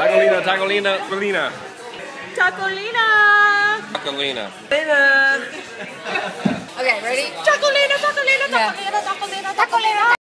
Tacolina, Tacolina, Tacolina. Chocolina. Tacolina. Okay, ready? Tacolina, Tacolina, Tacolina. Yeah.